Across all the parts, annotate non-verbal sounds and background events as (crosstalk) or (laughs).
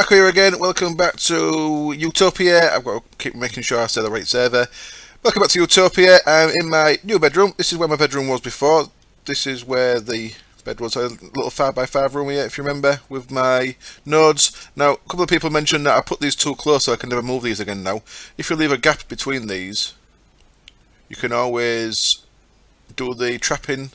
Ako here again, welcome back to Utopia. I've got to keep making sure I say the right server. Welcome back to Utopia. I'm in my new bedroom. This is where my bedroom was before. This is where the bed was, a little 5x5 room here, if you remember, with my nodes. Now, a couple of people mentioned that I put these too close so I can never move these again now. If you leave a gap between these, you can always do the trapping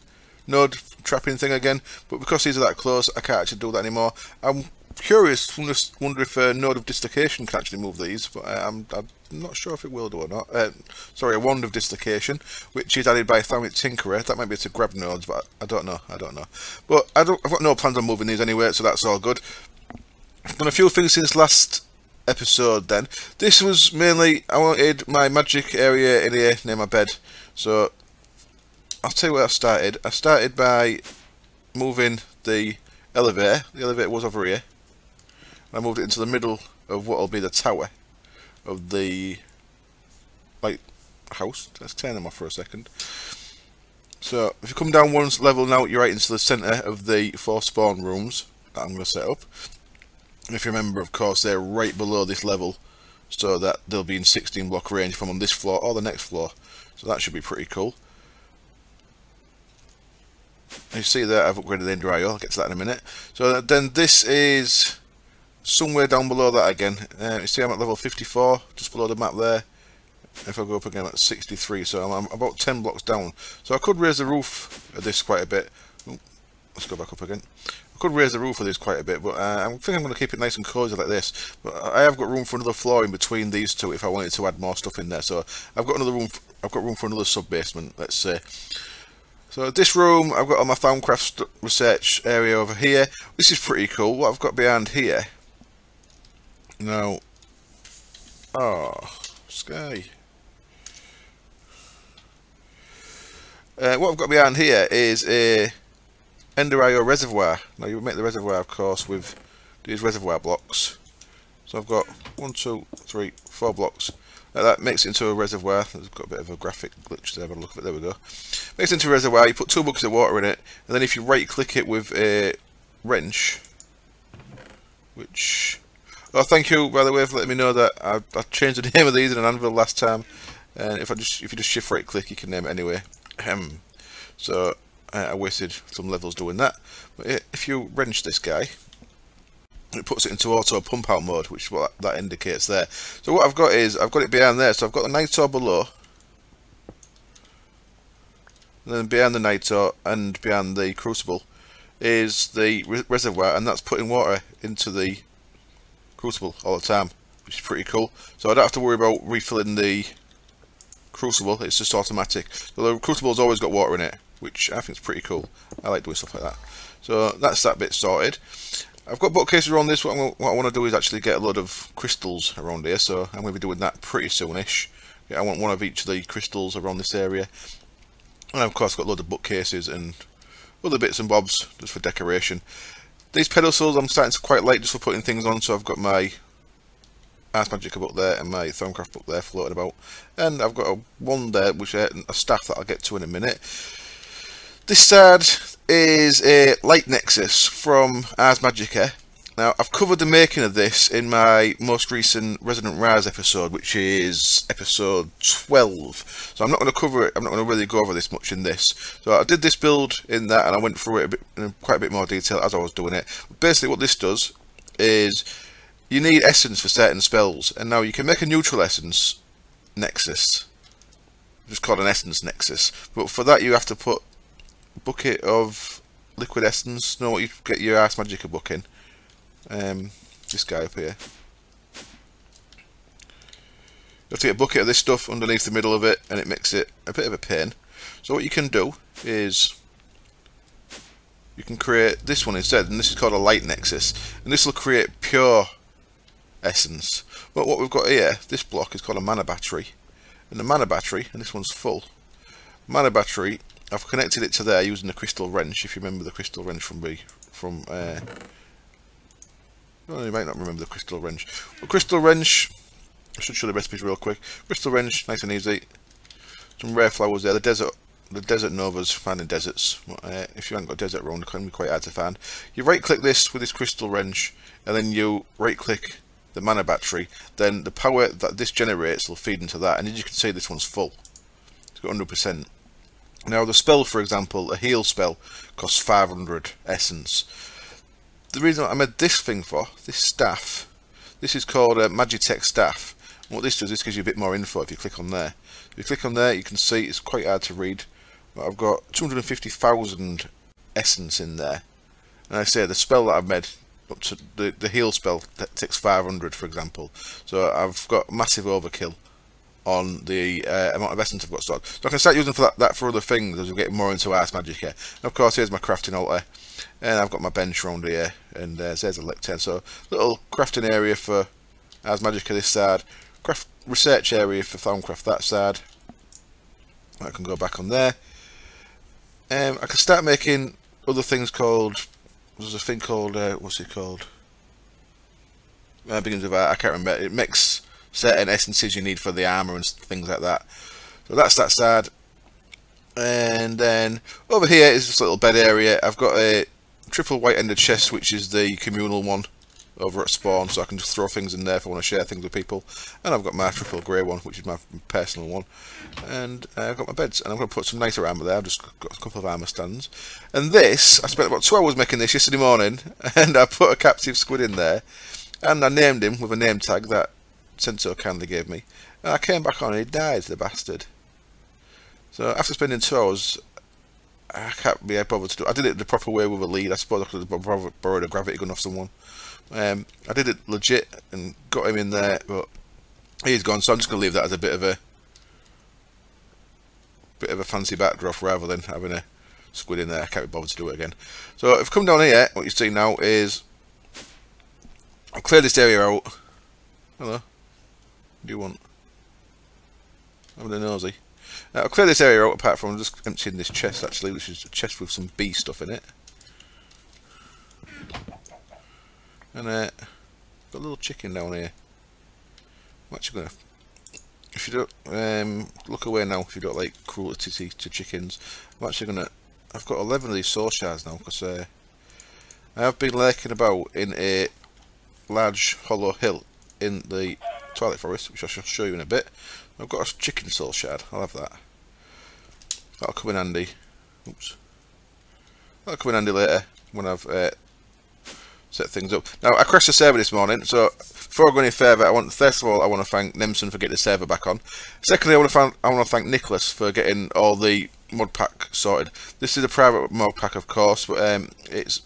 node trapping thing again but because these are that close I can't actually do that anymore I'm curious wonder if a node of dislocation can actually move these but I'm, I'm not sure if it will do or not uh, sorry a wand of dislocation which is added by Thaumic Tinkerer that might be to grab nodes but I don't know I don't know but I don't, I've got no plans on moving these anyway so that's all good I've done a few things since last episode then this was mainly I wanted my magic area in here near my bed so I'll tell you where I started. I started by moving the elevator. The elevator was over here. I moved it into the middle of what will be the tower of the like house. Let's turn them off for a second. So if you come down one level now, you're right into the centre of the four spawn rooms that I'm going to set up. And if you remember, of course, they're right below this level, so that they'll be in 16 block range from on this floor or the next floor. So that should be pretty cool. You see there I've upgraded the Ender Eye, I'll get to that in a minute. So then this is somewhere down below that again. Uh, you see I'm at level 54, just below the map there. If I go up again at 63, so I'm, I'm, about 10 blocks down. So I could raise the roof of this quite a bit. Ooh, let's go back up again. I could raise the roof of this quite a bit, but uh, I think I'm going to keep it nice and cozy like this. But I have got room for another floor in between these two if I wanted to add more stuff in there. So I've got another room. I've got room for another sub basement. Let's say. So this room, I've got on my Thaumcraft research area over here. This is pretty cool. What I've got behind here. Now, oh, sky. Uh, what I've got behind here is a Ender reservoir. Now you make the reservoir, of course, with these reservoir blocks. So I've got one, two, three, four blocks that makes it into a reservoir. There's got a bit of a graphic glitch there, but look at it. There we go. Makes into a reservoir. You put two buckets of water in it, and then if you right click it with a wrench, which oh thank you by the way for letting me know that I, I changed the (laughs) name of these in an anvil last time, and if I just if you just shift right click, you can name it anyway. Um, so uh, I wasted some levels doing that. But if you wrench this guy, it puts it into auto pump out mode, which what that indicates there. So what I've got is, I've got it behind there, so I've got the Nitor below, then behind the Nitor and behind the Crucible is the re reservoir, and that's putting water into the Crucible all the time, which is pretty cool. So I don't have to worry about refilling the Crucible, it's just automatic. So the Crucible's always got water in it, which I think is pretty cool. I like doing stuff like that. So that's that bit sorted. I've got bookcases around this. What, what I want to do is actually get a lot of crystals around here, so I'm going to be doing that pretty soonish. Yeah, I want one of each of the crystals around this area. And of course, I've got a load of bookcases and other bits and bobs just for decoration. These pedestals I'm starting to quite like just for putting things on, so I've got my Ars Magica book there and my Thaumcraft book there floating about. And I've got a one there, which a staff that I'll get to in a minute. This side is a Light Nexus from Ars Magica. Now, I've covered the making of this in my most recent Resonant Rise episode, which is episode 12. So I'm not going to cover it, I'm not going to really go over this much in this. So I did this build in that, and I went through it a bit, in quite a bit more detail as I was doing it. basically, what this does is you need essence for certain spells, and now you can make a neutral essence nexus. Just called an essence nexus. But for that, you have to put a bucket of liquid essence. Know what you get your Ars Magica book in. Um, this guy up here. You have to get a bucket of this stuff underneath the middle of it, and it makes it a bit of a pain. So what you can do is you can create this one instead, and this is called a light nexus, and this will create pure essence. But what we've got here, this block is called a mana battery, and the mana battery, and this one's full. Mana battery I've connected it to there using the crystal wrench. If you remember the crystal wrench from me, from uh, you might not remember the crystal wrench. Well, crystal wrench. I should show the recipes real quick. Crystal wrench, nice and easy. Some rare flowers there. The desert the desert novas, finding deserts. Uh, if you haven't got desert around, it can be quite hard to find. You right click this with this crystal wrench, and then you right click the mana battery. Then the power that this generates will feed into that, and as you can see, this one's full. It's got 100%. Now the spell, for example, a heal spell, costs 500 essence. The reason I made this thing for, this staff, this is called uh, a Magitech staff. And what this does, this gives you a bit more info if you click on there. If you click on there, you can see it's quite hard to read. But I've got 250,000 essence in there. And I say the spell that I've made, up to the, the heal spell, that takes 500 for example. So I've got massive overkill on the uh, amount of essence I've got stored. So I can start using for that, that for other things as we get more into Ars Magica. And of course, here's my crafting altar. And I've got my bench around here. And uh, there's a lectern. So little crafting area for Ars Magica this side. Craft research area for Thaumcraft that side. I can go back on there. Um, I can start making other things called. There's a thing called. Uh, what's it called? Uh, begins with I can't remember. It makes certain essences you need for the armor and things like that. So that's that side. And then over here is this little bed area. I've got a triple white-ended chest, which is the communal one over at spawn, so I can just throw things in there if I want to share things with people. And I've got my triple grey one, which is my personal one. And I've got my beds, and I'm going to put some nicer armour there. I've just got a couple of armour stands. And this, I spent about two hours making this yesterday morning, (laughs) and I put a captive squid in there, and I named him with a name tag that Sensor kindly gave me. And I came back on and he died, the bastard. So after spending two hours, I can't be bothered to do it. I did it the proper way with a lead. I suppose I could have borrowed a gravity gun off someone. Um, I did it legit and got him in there, but he's gone. So I'm just going to leave that as a bit of a bit of a fancy backdrop rather than having a squid in there. I can't be bothered to do it again. So if I come down here, what you see now is I've cleared this area out. Hello do you want? I'm a nosy. Now, I'll clear this area out apart from just emptying this chest actually, which is a chest with some bee stuff in it. And uh, got a little chicken down here. I'm actually gonna if you don't um, look away now if you don't like cruelty to, to chickens I'm actually gonna I've got 11 of these soul shards now because uh, I have been lurking about in a large hollow hill in the Twilight Forest, which I shall show you in a bit. I've got a chicken soul shard. I'll have that. That'll come in handy. Oops. That'll come in handy later when I've uh, set things up. Now, I crashed the server this morning, so before I go any further, I want first of all I want to thank Nemson for getting the server back on. Secondly, I want to thank I want to thank Nicholas for getting all the mod pack sorted. This is a private mod pack, of course, but um, it's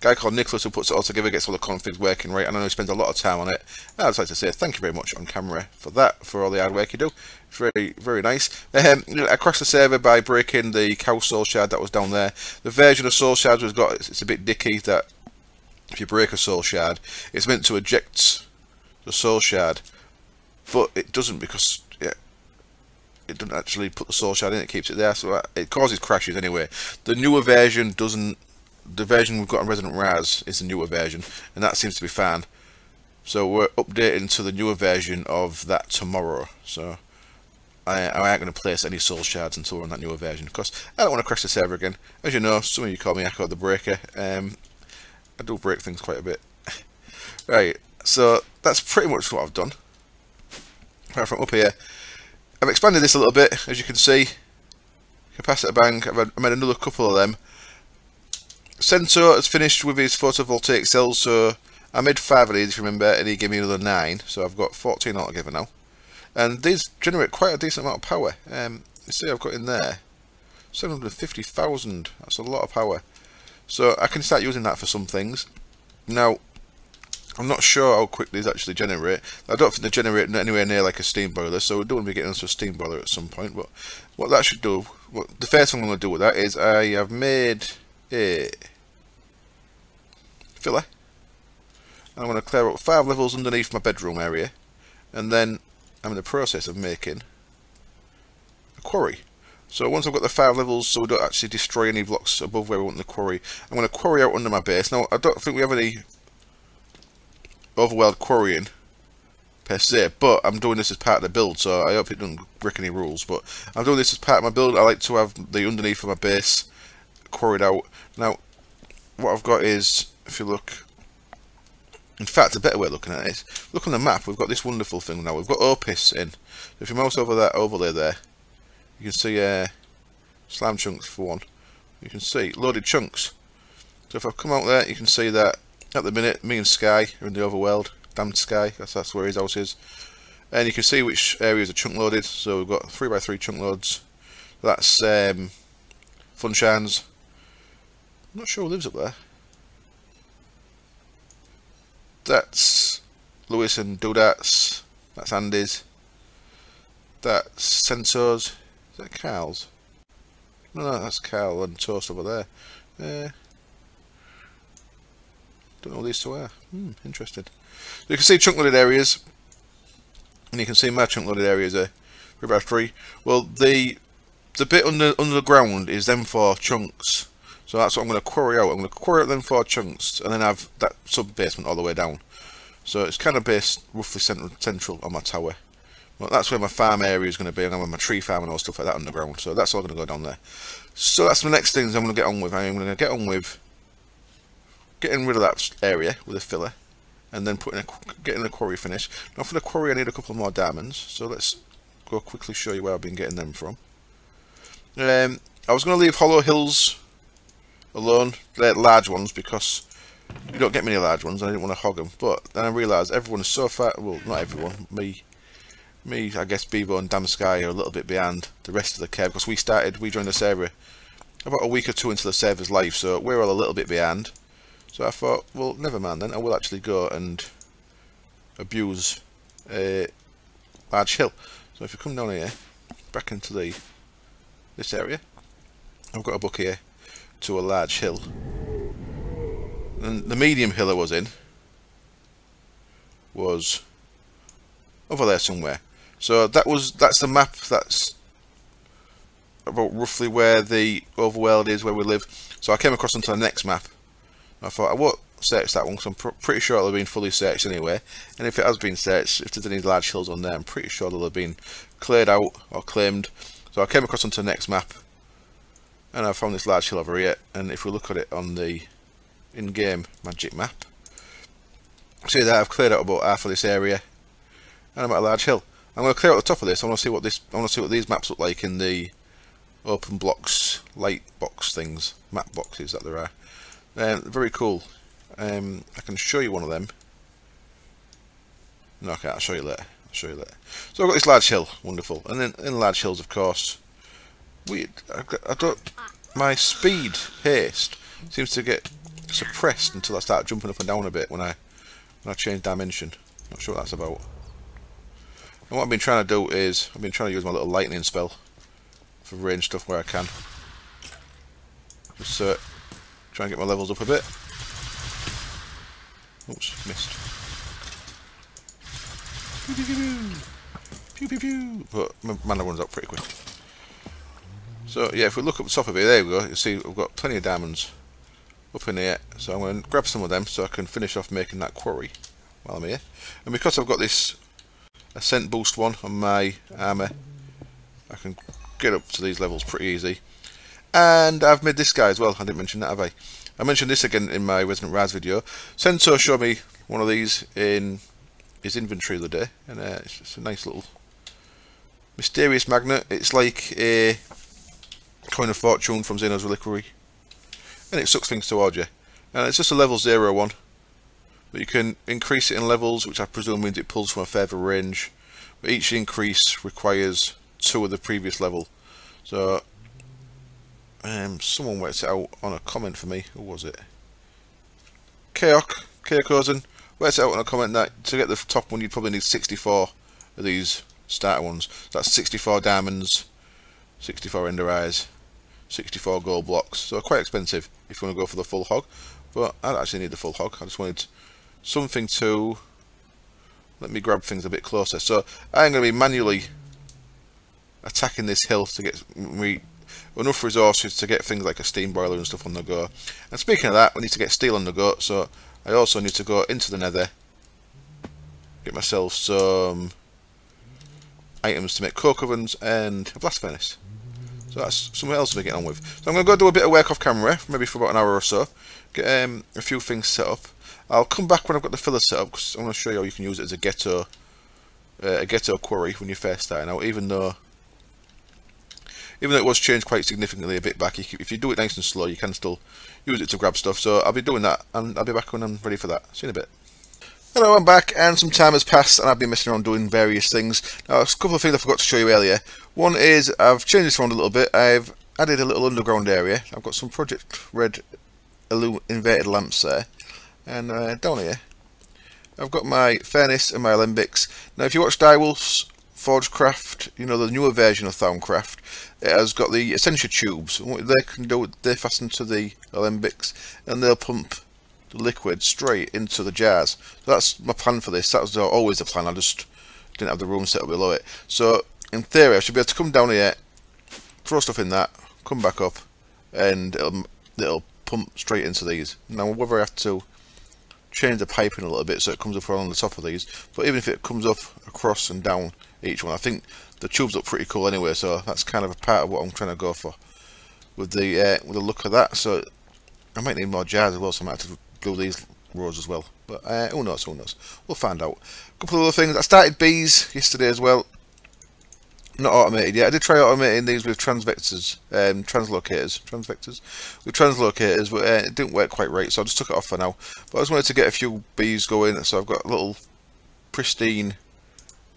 guy called Nicholas who puts it all together, gets all the configs working right, and I know he spends a lot of time on it. I'd just like to say thank you very much on camera for that, for all the hard work you do. It's very, very nice. Um, I crashed the server by breaking the cow soul shard that was down there. The version of soul shards we've got, it's, it's a bit dicky that if you break a soul shard, it's meant to eject the soul shard, but it doesn't because it doesn't actually put the soul shard in, it keeps it there, so it causes crashes anyway. The newer version doesn't the version we've got on Resonant Rise is the newer version, and that seems to be fine. So we're updating to the newer version of that tomorrow. So I, I ain't going to place any soul shards until we're on that newer version. Because I don't want to crash the server again. As you know, some of you call me Ako the Breaker. Um, I do break things quite a bit. (laughs) right, so that's pretty much what I've done. Right from up here. I've expanded this a little bit, as you can see. Capacitor bank, I've made another couple of them. Centaur has finished with his photovoltaic cells, so I made five of these, if you remember, and he gave me another nine, so I've got 14 altogether now. And these generate quite a decent amount of power. Um, you see I've got in there 750,000, that's a lot of power. So I can start using that for some things. Now, I'm not sure how quick these actually generate. I don't think they generate anywhere near like a steam boiler, so we don't want to be getting into a steam boiler at some point. But what that should do, what, the first thing I'm going to do with that is I have made a filler. I'm going to clear up five levels underneath my bedroom area and then I'm in the process of making a quarry. So once I've got the five levels so we don't actually destroy any blocks above where we want the quarry, I'm going to quarry out under my base. Now I don't think we have any overworld quarrying per se, but I'm doing this as part of the build, so I hope it doesn't break any rules. But I'm doing this as part of my build. I like to have the underneath of my base quarried out. Now, what I've got is, if you look, in fact, a better way of looking at it is, look on the map, we've got this wonderful thing now. We've got Opis in. If you mouse over that overlay there, you can see uh, slime chunks for one. You can see loaded chunks. So if I come out there, you can see that at the minute, me and Sky are in the overworld. Damned Sky, that's, that's where his house is. And you can see which areas are chunk loaded. So we've got 3x3 chunk loads. That's um, Funshines. I'm not sure who lives up there. That's Lewis and Dodats. That's Andy's. That's Sensors. Is that Carl's? No, no, that's Carl and Toast over there. Uh, don't know these two are. Hmm, interesting. You can see chunk loaded areas, and you can see my chunk loaded areas there. About three. Well, the the bit under under the ground is them four chunks. So that's what I'm going to quarry out. I'm going to quarry out them four chunks, and then have that sub basement all the way down. So it's kind of based roughly central central on my tower. Well, that's where my farm area is going to be, and I'm my tree farm and all stuff like that underground. So that's all going to go down there. So that's the next things I'm going to get on with. I'm going to get on with getting rid of that area with a filler and then putting a, getting the quarry finished. Now for the quarry I need a couple more diamonds, so let's go quickly show you where I've been getting them from. Um, I was going to leave Hollow Hills alone, large ones, because you don't get many large ones, and I didn't want to hog them, but then I realised everyone is so far, well not everyone, me, me, I guess Bevo and Damsky are a little bit behind the rest of the cave, because we started, we joined the server about a week or two into the server's life, so we're all a little bit behind. So I thought, well, never mind then. I will actually go and abuse a large hill. So if you come down here, back into the this area, I've got a book here to a large hill. And the medium hill I was in was over there somewhere. So that was that's the map that's about roughly where the overworld is, where we live. So I came across onto the next map I thought I won't search that one because I'm pr pretty sure it'll have been fully searched anyway. And if it has been searched, if there's any large hills on there, I'm pretty sure they'll have been cleared out or claimed. So I came across onto the next map and I found this large hill over here. And if we look at it on the in-game magic map, see that I've cleared out about half of this area and I'm at a large hill. I'm going to clear out the top of this. I want to see what this. I want to see what these maps look like in the open blocks, light box things, map boxes that there are. Um, very cool. Um, I can show you one of them. No, I can't. I'll show you later. I'll show you later. So I've got this large hill. Wonderful. And then in large hills, of course, we I've got, I've my speed haste seems to get suppressed until I start jumping up and down a bit when I when I change dimension. Not sure what that's about. And what I've been trying to do is I've been trying to use my little lightning spell for range stuff where I can. Just so Try and get my levels up a bit. Oops, missed. Pew pew pew pew pew pew. But my mana runs out pretty quick. So yeah, if we look up the top of it, there we go. You see, we've got plenty of diamonds up in here. So I'm going to grab some of them so I can finish off making that quarry while I'm here. And because I've got this ascent boost one on my armour, I can get up to these levels pretty easy. And I've made this guy as well. I didn't mention that, have I? I mentioned this again in my Resonant Rise video. Sensor showed me one of these in his inventory the other day. And uh, it's, it's a nice little mysterious magnet. It's like a coin of fortune from Xenos Reliquary. And it sucks things towards you. And it's just a level 0 one. But you can increase it in levels, which I presume means it pulls from a further range. But each increase requires two of the previous level. So um, someone worked it out on a comment for me. Who was it? Kaok, Kaokozen, worked it out on a comment that to get the top one you'd probably need 64 of these starter ones. That's 64 diamonds, 64 ender eyes, 64 gold blocks. So quite expensive if you want to go for the full hog. But I don't actually need the full hog. I just wanted something to let me grab things a bit closer. So I'm going to be manually attacking this hill to get me enough resources to get things like a steam boiler and stuff on the go. And speaking of that, we need to get steel on the go, so I also need to go into the nether get myself some items to make coke ovens and a blast furnace. So that's something else to get on with. So I'm going to go do a bit of work off camera, maybe for about an hour or so. Get um, a few things set up. I'll come back when I've got the filler set up because I'm going to show you how you can use it as a ghetto, uh, a ghetto quarry when you're first starting out. Even though, even though it was changed quite significantly a bit back, if you do it nice and slow, you can still use it to grab stuff. So I'll be doing that, and I'll be back when I'm ready for that. See you in a bit. Hello, I'm back, and some time has passed, and I've been messing around doing various things. Now, a couple of things I forgot to show you earlier. One is, I've changed this around a little bit. I've added a little underground area. I've got some Project Red inverted lamps there. And uh, down here, I've got my furnace and my alembics. Now, if you watch Direwolf's Forgecraft, you know, the newer version of Thaumcraft, it has got the Essentia tubes. what they can do, they fasten to the alembics, and they'll pump liquid straight into the jars. So that's my plan for this. That was always the plan. I just didn't have the room set up below it. So in theory, I should be able to come down here, throw stuff in that, come back up, and it'll, it'll pump straight into these. Now whether I have to change the piping a little bit so it comes up on the top of these, but even if it comes up across and down each one, I think the tubes look pretty cool anyway. So that's kind of a part of what I'm trying to go for with the uh, with the look of that. So I might need more jars as well, so I might have to glue these rows as well. But uh, who knows, who knows. We'll find out. A couple of other things. I started bees yesterday as well. Not automated yet. I did try automating these with transvectors, um, translocators, transvectors, with translocators, but uh, it didn't work quite right, so I just took it off for now. But I just wanted to get a few bees going, so I've got a little pristine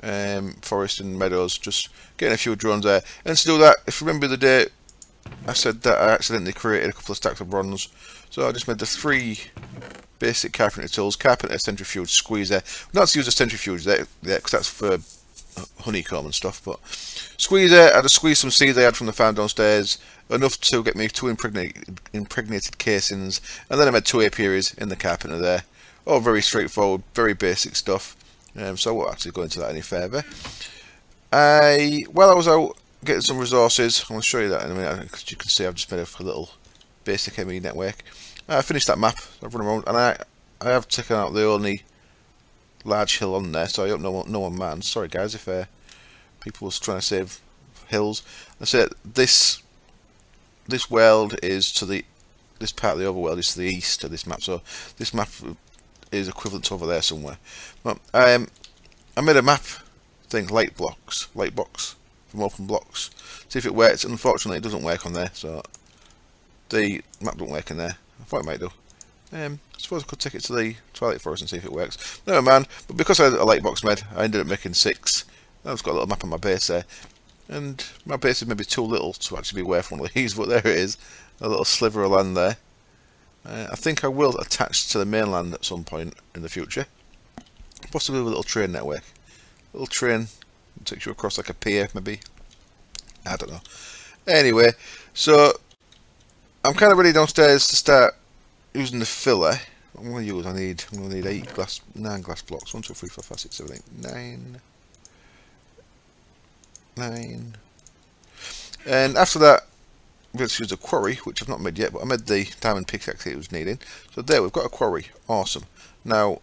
um, forest and meadows, just getting a few drones there. And to do that, if you remember the day I said that I accidentally created a couple of stacks of bronze, so I just made the three basic carpentry tools, carpenter, centrifuge, squeezer. Not to use a centrifuge there, because that's for honeycomb and stuff, but squeezer, I had just squeezed some seeds I had from the farm downstairs, enough to get me two impregnated, impregnated casings, and then I made two apiaries in the carpenter there. All very straightforward, very basic stuff. Um, so I won't actually go into that any further. I, while I was out getting some resources, to show you that in a minute, because you can see I've just made a little basic ME network. I finished that map, I've run around, and I, I have taken out the only large hill on there, so I hope no one, no one man. Sorry guys if uh, people was trying to save hills. I said this this world is to the this part of the overworld is to the east of this map, so this map is equivalent to over there somewhere. But um, I made a map thing, light blocks, light box from open blocks. See if it works. Unfortunately, it doesn't work on there, so the map don't work in there. I thought it might do. Um, I suppose I could take it to the Twilight Forest and see if it works. No man, but because I had a light box med, I ended up making six. I've got a little map on my base there. And my base is maybe too little to actually be worth one of these, (laughs) but there it is. A little sliver of land there. Uh, I think I will attach to the mainland at some point in the future. Possibly with a little train network. A little train takes you across like a pier, maybe. I don't know. Anyway, so I'm kind of ready downstairs to start using the filler. I'm going to use, I need, I'm going to need eight glass, nine glass blocks. One, two, three, four, five, six, seven, eight, nine, nine. And after that, I'm going to use a quarry, which I've not made yet, but I made the diamond pickaxe it was needing. So there, we've got a quarry. Awesome. Now,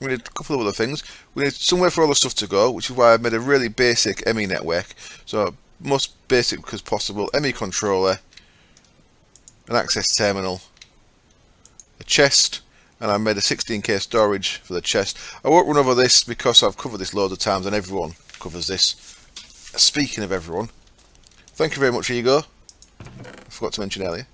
we need a couple of other things. We need somewhere for all the stuff to go, which is why I've made a really basic ME network. So, most basic as possible. ME controller, an access terminal, a chest, and I made a 16k storage for the chest. I won't run over this because I've covered this loads of times and everyone covers this. Speaking of everyone, thank you very much Ego. I forgot to mention earlier.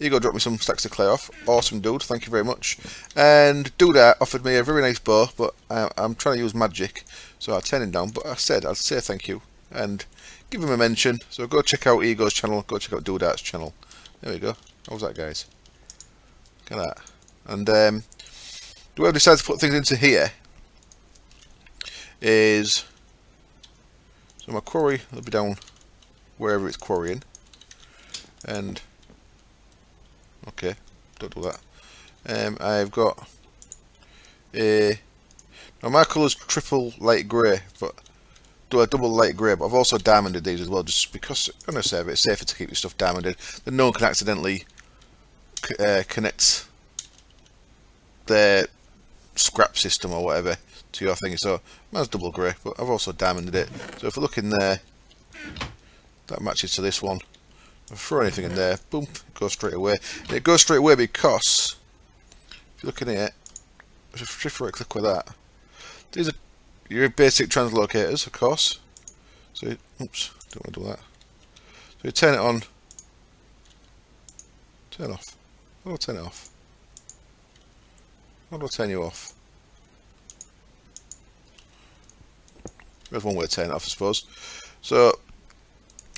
Ego dropped me some stacks of clay off. Awesome dude, thank you very much. And Duda uh, offered me a very nice bow, but I, am trying to use magic, so I turned him down. But I said I'd say thank you and give him a mention. So go check out Ego's channel, go check out Dudat's channel. There we go. How's that, guys? Look at that. And um, the way I've decided to put things into here is so my quarry will be down wherever it's quarrying and okay don't do that um, I've got a now my colour's triple light grey but do a double light grey but I've also diamonded these as well just because I'm going to say it's safer to keep your stuff diamonded then no one can accidentally uh, connect their scrap system or whatever to your thing. So mine's double grey, but I've also diamonded it. So if we look in there, that matches to this one. I throw anything in there, boom, it goes straight away. And it goes straight away because if you look in here, shift right click with that. These are your basic translocators, of course. So, oops, don't want to do that. So you turn it on, turn off. Do turn it off? How do turn you off? There's one way to turn it off, I suppose. So,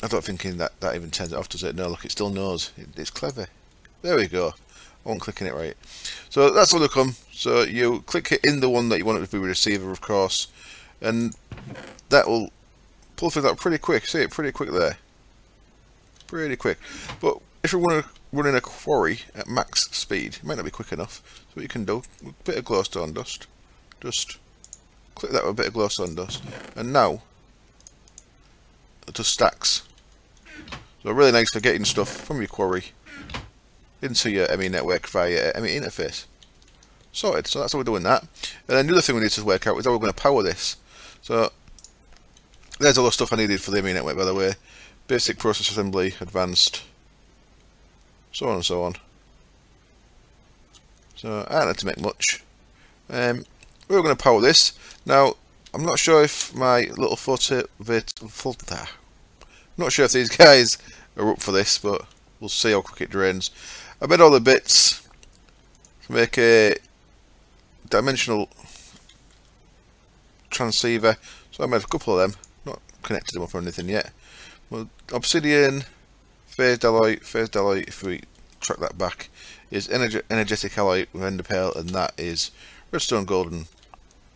I don't think that that even turns it off, does it? No, look, it still knows. It, it's clever. There we go. I wasn't clicking it right. So that's all they come. So you click it in the one that you want it to be receiver, of course, and that will pull through that pretty quick. See it pretty quick there. Pretty quick. But if you want to run in a quarry at max speed, it might not be quick enough. So what you can do, a bit of glowstone dust, just click that with a bit of glowstone dust, and now it just stacks. So really nice for getting stuff from your quarry into your ME network via ME interface. Sorted, so that's how we're doing that. And then the other thing we need to work out is how we're going to power this. So there's all the stuff I needed for the ME network by the way. Basic process assembly, advanced, so on and so on. So I don't have to make much. Um, we're going to power this. Now, I'm not sure if my little vid, I'm not sure if these (laughs) guys are up for this, but we'll see how quick it drains. I made all the bits to make a dimensional transceiver. So I made a couple of them, not connected them up or anything yet. Well, obsidian, phased alloy, phased alloy, if we track that back, is energe energetic alloy with ender pearl, and that is redstone, golden,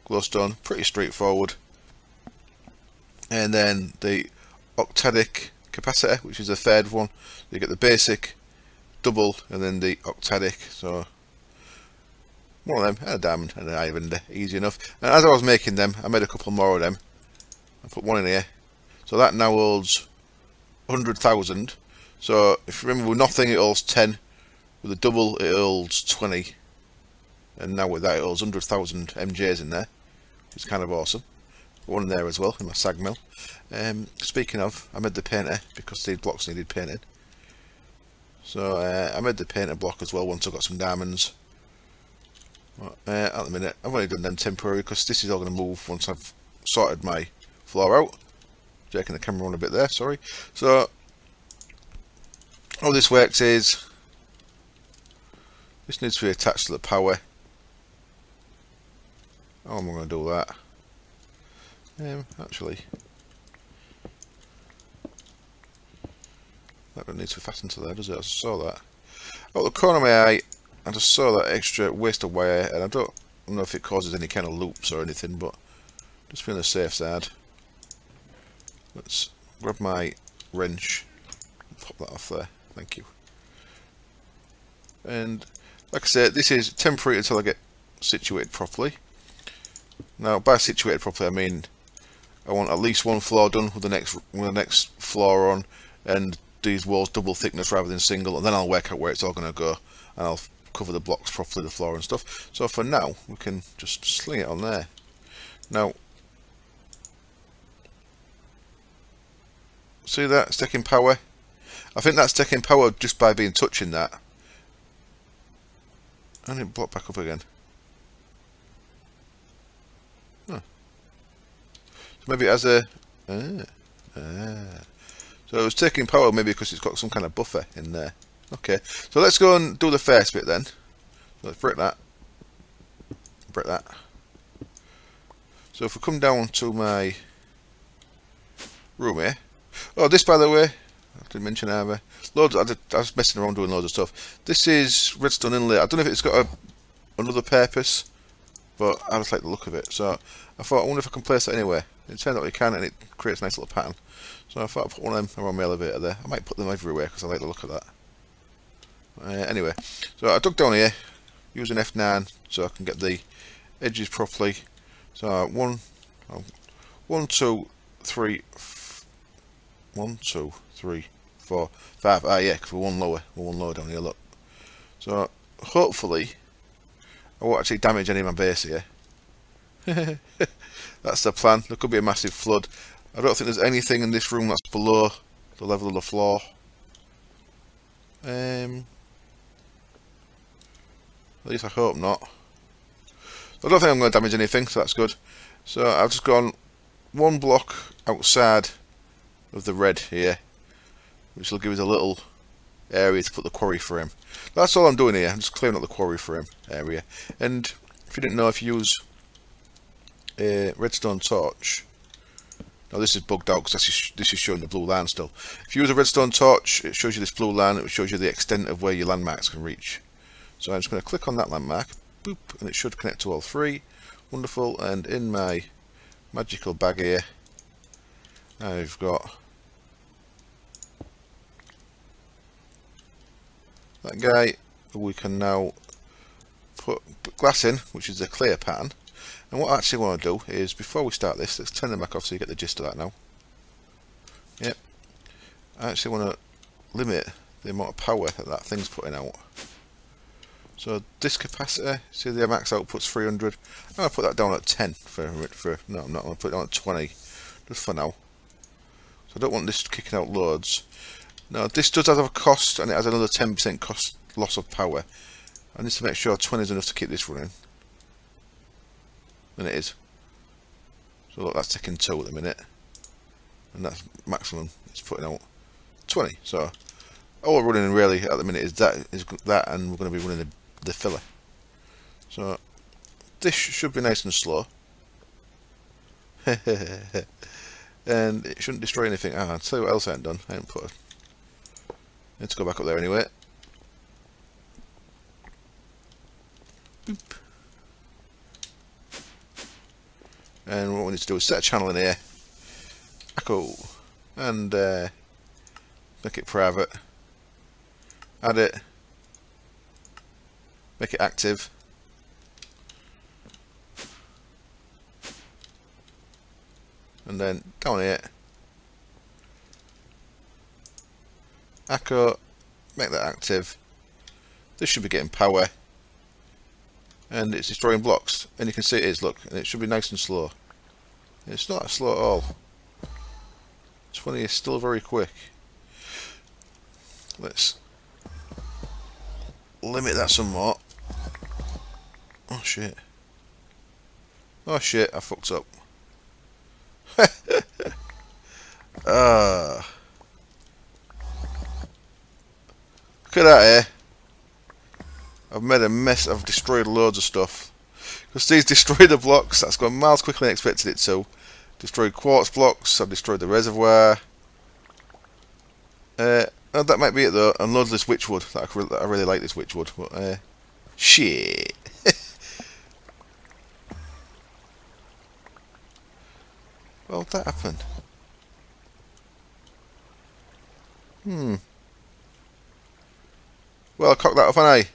glowstone. Pretty straightforward. And then the octadic capacitor, which is the third one. You get the basic, double and then the octadic so one of them and a diamond and an iron easy enough and as I was making them I made a couple more of them I put one in here so that now holds 100,000 so if you remember with nothing it holds 10 with a double it holds 20 and now with that it holds 100,000 MJs in there it's kind of awesome one in there as well in my sag mill um, speaking of I made the painter because these blocks needed painting so uh, I made the painter block as well once I got some diamonds. Uh, at the minute, I've only done them temporary because this is all going to move once I've sorted my floor out. Taking the camera on a bit there, sorry. So, how this works is, this needs to be attached to the power. How am I going to do that? Um, actually, That don't need to fasten to there, does it? I saw that. Oh, the corner of my eye, I just saw that extra waste of wire, and I don't know if it causes any kind of loops or anything, but just being the safe side. Let's grab my wrench, pop that off there. Thank you. And like I said, this is temporary until I get situated properly. Now, by situated properly, I mean I want at least one floor done with the next with the next floor on, and these walls double thickness rather than single and then I'll work out where it's all going to go and I'll cover the blocks properly, the floor and stuff. So for now, we can just sling it on there. Now, see that, it's taking power? I think that's taking power just by being touching that. And it block back up again. Huh. So maybe it has a... Ah, ah. So it was taking power maybe because it's got some kind of buffer in there. Okay, so let's go and do the first bit then. Let's break that. Break that. So if we come down to my room here. Oh, this by the way, didn't mention either. Loads. I, did, I was messing around doing loads of stuff. This is redstone inlay. I don't know if it's got a, another purpose, but I just like the look of it. So I thought, I wonder if I can place it anywhere. It turns out we can, and it creates a nice little pattern. So I thought I'd put one of them around my elevator there. I might put them everywhere because I like the look of that. Uh, anyway, so I dug down here using F9 so I can get the edges properly. So one, oh, one, two, three, one, two, three, four, five. Ah, yeah, because we're one lower. We're one lower down here. Look. So hopefully, I won't actually damage any of my base here. (laughs) that's the plan. There could be a massive flood. I don't think there's anything in this room that's below the level of the floor. Um, at least I hope not. I don't think I'm going to damage anything, so that's good. So I've just gone one block outside of the red here, which will give us a little area to put the quarry frame. That's all I'm doing here. I'm just clearing up the quarry for him area. And if you didn't know, if you use a redstone torch, now this is bugged out because this is showing the blue line still. If you use a redstone torch, it shows you this blue line. It shows you the extent of where your landmarks can reach. So I'm just going to click on that landmark, boop, and it should connect to all three. Wonderful. And in my magical bag here, I've got that guy we can now put glass in which is a clear pattern. And what I actually want to do is before we start this let's turn the back off so you get the gist of that now. Yep. I actually want to limit the amount of power that that thing's putting out. So this capacitor see the max output's 300 I'm going to put that down at 10 for, for no I'm not going to put it down at 20 just for now. So I don't want this kicking out loads now this does have a cost and it has another 10% cost loss of power. I need to make sure 20 is enough to keep this running. And it is. So look, that's taking 2 at the minute. And that's maximum it's putting out 20. So all we're running really at the minute is that is that and we're going to be running the, the filler. So this should be nice and slow. (laughs) and it shouldn't destroy anything. Ah, I'll tell you what else I haven't done. I haven't put a Let's go back up there anyway. Boop. And what we need to do is set a channel in here. Echo. And uh, make it private. Add it. Make it active. And then down here Echo, make that active. This should be getting power. And it's destroying blocks. And you can see it is, look. And it should be nice and slow. It's not slow at all. 20 is still very quick. Let's limit that somewhat. Oh shit. Oh shit, I fucked up. (laughs) Ah. uh. Look at that here. I've made a mess. I've destroyed loads of stuff. Because these (laughs) destroyed the blocks. That's gone miles quicker than I expected it to. Destroyed quartz blocks. I've destroyed the reservoir. Uh, oh, that might be it though. And loads of this witchwood. I, I really like this witchwood. But, uh, shit. (laughs) well, that happened. Hmm. Well, I cocked that off, haven't I?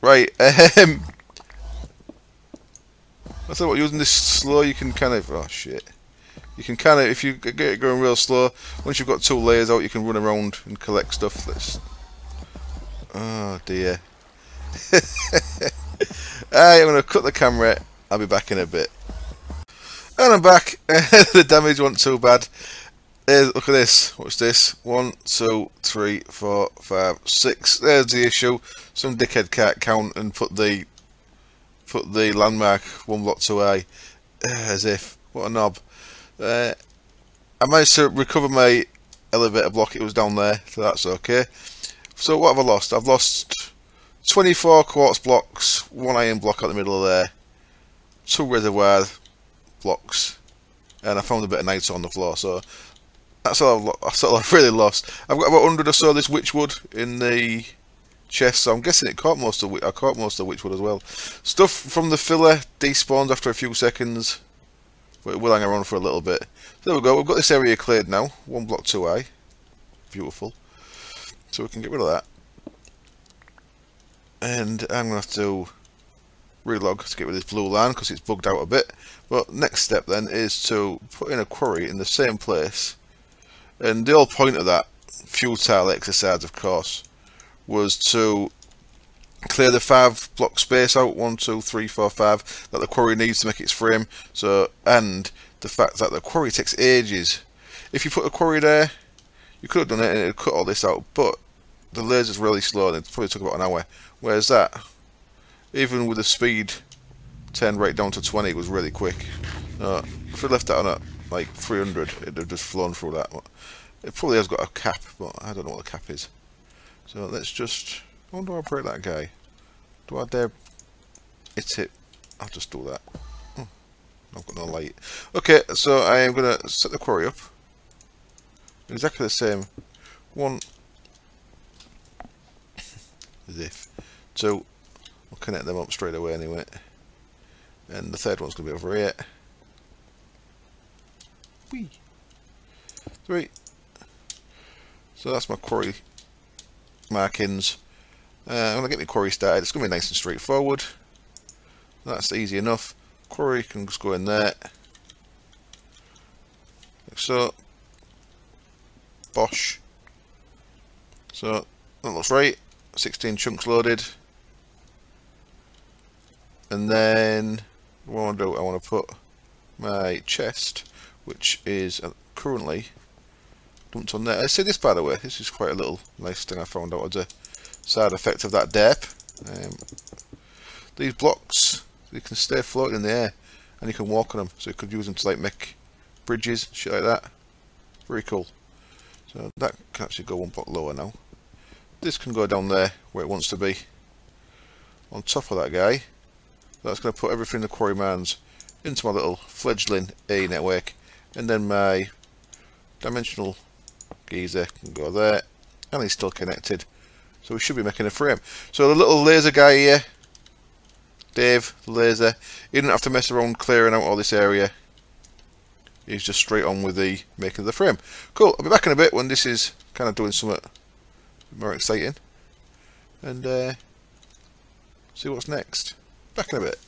Right, (laughs) um... I thought using this slow you can kind of... Oh, shit. You can kind of, if you get it going real slow, once you've got two layers out, you can run around and collect stuff. That's... Oh, dear. (laughs) Alright, I'm going to cut the camera. I'll be back in a bit. And I'm back. (laughs) the damage wasn't too bad. There's, look at this. What's this? One, two, three, four, five, six. There's the issue. Some dickhead can't count and put the put the landmark one block away. As if. What a knob. Uh, I managed to recover my elevator block. It was down there, so that's okay. So what have I lost? I've lost 24 quartz blocks, one iron block at the middle of there, two reservoir blocks, and I found a bit of night on the floor. So that's all I've, that's all I've really lost. I've got about 100 or so of this witchwood in the chest, so I'm guessing it caught most of I caught most of the witchwood as well. Stuff from the filler despawns after a few seconds, but it will hang around for a little bit. There we go, we've got this area cleared now, one block too high. Beautiful. So we can get rid of that. And I'm going to have to relog to get rid of this blue line because it's bugged out a bit. But next step then is to put in a quarry in the same place and the whole point of that futile exercise, of course, was to clear the five block space out one two three four five that the quarry needs to make its frame. So and the fact that the quarry takes ages. If you put a quarry there you could have done it and it cut all this out but the laser's really slow and it probably took about an hour. Whereas that even with the speed 10 right down to 20 it was really quick. Uh, if we left that on at like 300 it would have just flown through that it probably has got a cap but I don't know what the cap is so let's just how I break that guy. Do I dare hit it? I'll just do that. Hmm. Oh, I've got no light. Okay, so I am going to set the quarry up. Exactly the same. One. If. Two. I'll connect them up straight away anyway. And the third one's going to be over here. Whee. Three. So that's my quarry markings. Uh, I'm going to get my quarry started. It's going to be nice and straightforward. That's easy enough. Quarry can just go in there. Like so. Bosh. So, that looks right. 16 chunks loaded. And then, what I want to do, I want to put my chest, which is uh, currently dumped on there. I say this by the way, this is quite a little nice thing I found out as a side effect of that derp. Um, these blocks, they can stay floating in the air and you can walk on them, so you could use them to like make bridges, shit like that. Very cool. So that can actually go one block lower now. This can go down there where it wants to be. On top of that guy, that's going to put everything the quarry mines into my little fledgling A network and then my dimensional geezer can go there and he's still connected so we should be making a frame. So the little laser guy here, Dave, laser, he didn't have to mess around clearing out all this area. He's just straight on with the making of the frame. Cool, I'll be back in a bit when this is kind of doing something more exciting. And uh, see what's next. Back in a bit.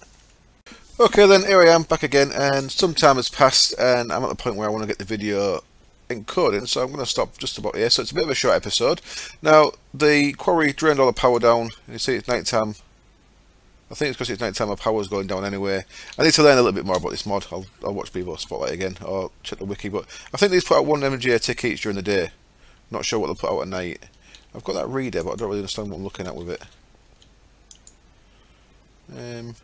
Okay then, here I am, back again, and some time has passed, and I'm at the point where I want to get the video encoding, so I'm going to stop just about here. So it's a bit of a short episode. Now, the quarry drained all the power down. You see it's night time. I think it's because it's night time, my power's going down anyway. I need to learn a little bit more about this mod. I'll, I'll watch Bevo Spotlight again, or check the wiki, but I think these put out one MJ a tick each during the day. Not sure what they'll put out at night. I've got that reader, but I don't really understand what I'm looking at with it. Um,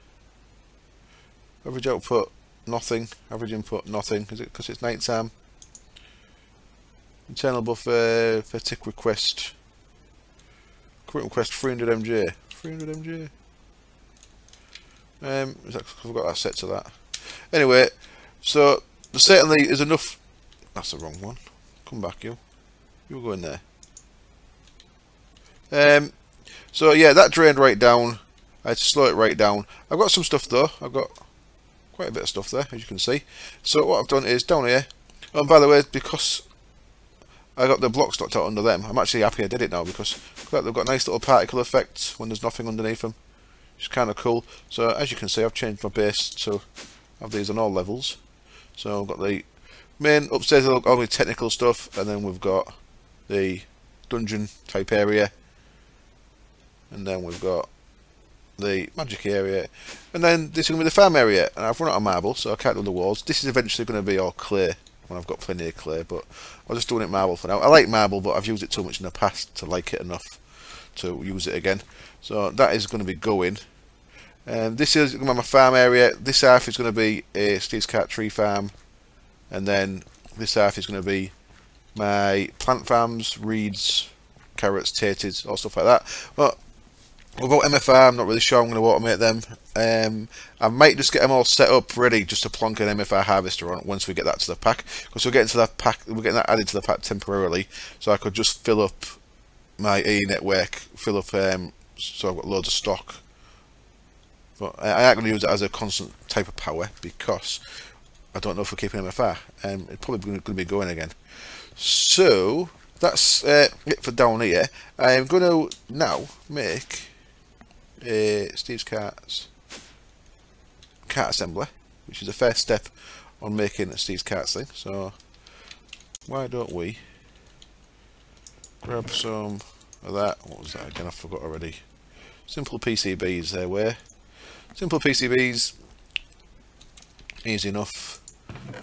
average output, nothing. Average input, nothing. Is it because it's night time? Internal buffer for tick request. Current request 300 MJ. 300 MJ. Um, I've got that set to that. Anyway, so certainly is enough. That's the wrong one. Come back, you. You were going there. Um, so yeah, that drained right down. I had to slow it right down. I've got some stuff though. I've got quite a bit of stuff there, as you can see. So what I've done is down here. And by the way, because I got the blocks knocked out under them. I'm actually happy I did it now because look, they've got nice little particle effects when there's nothing underneath them. It's kind of cool. So as you can see, I've changed my base to have these on all levels. So I've got the main upstairs, all the technical stuff, and then we've got the dungeon type area, and then we've got the magic area, and then this is going to be the farm area. And I've run out of marble, so I can't do the walls. This is eventually going to be all clear when I've got plenty of clay, but I'm just doing it marble for now. I like marble, but I've used it too much in the past to like it enough to use it again. So that is going to be going. And this is my farm area. This half is going to be a Steve's Cart tree farm, and then this half is going to be my plant farms, reeds, carrots, taters, all stuff like that. But Without MFR, I'm not really sure I'm going to automate them. Um, I might just get them all set up ready just to plonk an MFR harvester on once we get that to the pack. Because we're getting to that pack, we're getting that added to the pack temporarily, so I could just fill up my A network, fill up, um, so I've got loads of stock. But I, I ain't going to use it as a constant type of power because I don't know if we're keeping MFR. Um, it's probably going to be going again. So that's uh, it for down here. I'm going to now make uh, Steve's Cart's cart assembly, which is the first step on making Steve's Carts thing. So why don't we grab some of that? What was that again? I forgot already. Simple PCBs there were. Simple PCBs. Easy enough.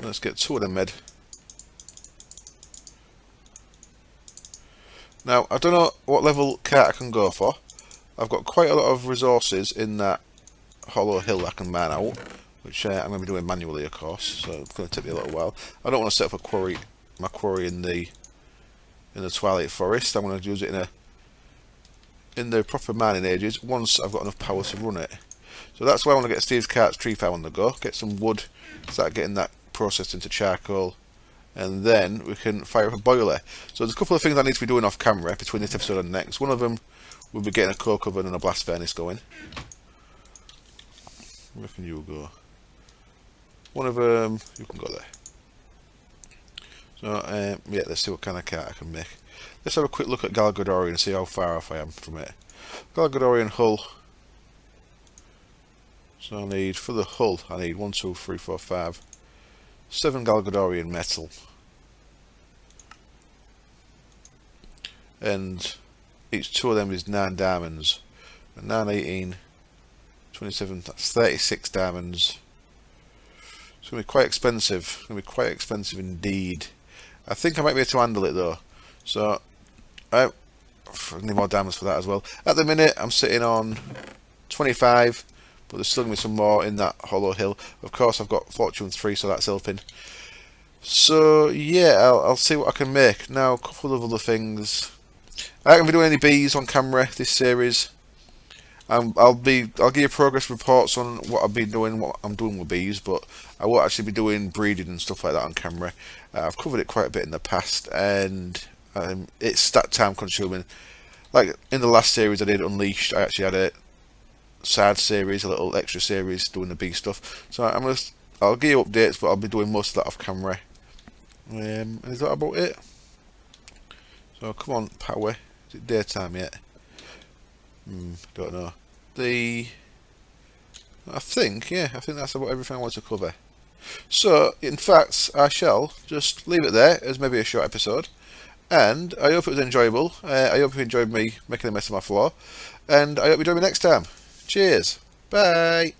Let's get two of them made. Now, I don't know what level cart I can go for. I've got quite a lot of resources in that hollow hill I can man out, which uh, I'm going to be doing manually, of course, so it's going to take me a little while. I don't want to set up a quarry, my quarry in the in the Twilight Forest. I'm going to use it in a in the proper mining ages once I've got enough power to run it. So that's why I want to get Steve's Cart's tree farm on the go, get some wood, start getting that processed into charcoal, and then we can fire up a boiler. So there's a couple of things I need to be doing off camera between this episode and next. One of them will be getting a coke oven and a blast furnace going. Where can you go? One of them, you can go there. So, um, yeah, let's see what kind of cart I can make. Let's have a quick look at Galgadorian and see how far off I am from it. Galgadorian hull. So I need, for the hull, I need 1, 2, 3, 4, 5, 7 Galgadorian metal. And each two of them is 9 diamonds. And 9, 18, 27, that's 36 diamonds. It's going to be quite expensive. It's going to be quite expensive indeed. I think I might be able to handle it though. So, I need more diamonds for that as well. At the minute, I'm sitting on 25, but there's still going to be some more in that hollow hill. Of course, I've got Fortune 3, so that's helping. So, yeah, I'll, I'll see what I can make. Now, a couple of other things. I haven't been doing any bees on camera this series. Um, I'll be I'll give you progress reports on what I've been doing, what I'm doing with bees, but I will actually be doing breeding and stuff like that on camera. Uh, I've covered it quite a bit in the past, and um, it's that time consuming. Like in the last series I did Unleashed, I actually had a sad series, a little extra series doing the bee stuff. So I'm gonna I'll give you updates, but I'll be doing most of that off camera. Um, is that about it? So come on, power. Is it daytime yet? Hmm, don't know. The... I think, yeah, I think that's about everything I want to cover. So, in fact, I shall just leave it there as maybe a short episode. And I hope it was enjoyable. Uh, I hope you enjoyed me making a mess of my floor. And I hope you join me next time. Cheers. Bye.